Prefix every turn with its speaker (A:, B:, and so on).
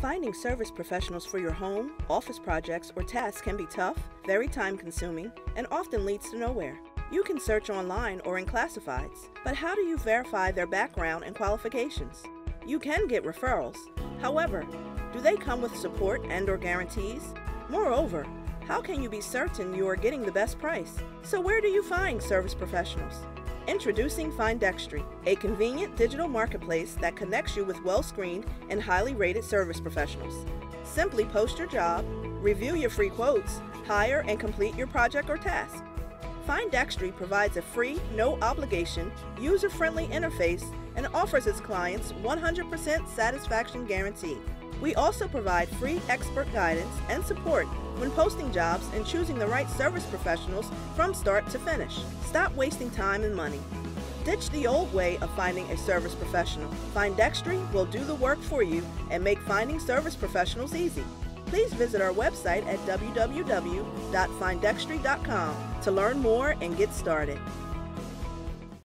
A: Finding service professionals for your home, office projects, or tasks can be tough, very time consuming, and often leads to nowhere. You can search online or in classifieds, but how do you verify their background and qualifications? You can get referrals. However, do they come with support and or guarantees? Moreover, how can you be certain you are getting the best price? So where do you find service professionals? Introducing Findextry, a convenient digital marketplace that connects you with well-screened and highly rated service professionals. Simply post your job, review your free quotes, hire and complete your project or task. Findextry provides a free, no obligation, user friendly interface and offers its clients 100% satisfaction guarantee. We also provide free expert guidance and support when posting jobs and choosing the right service professionals from start to finish. Stop wasting time and money. Ditch the old way of finding a service professional. Findextry will do the work for you and make finding service professionals easy. Please visit our website at www.findextry.com to learn more and get started.